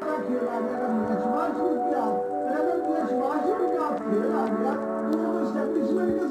Thank you,